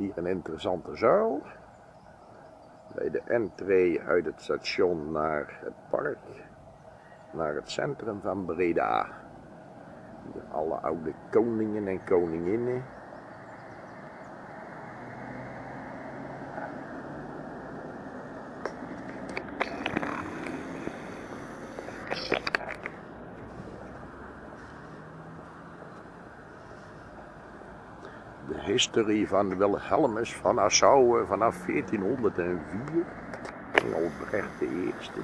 Hier een interessante zuil. Bij de entree uit het station naar het park. Naar het centrum van Breda. Alle oude koningen en koninginnen. De historie van Wilhelmus van Nassau vanaf 1404. Albrecht de Eerste.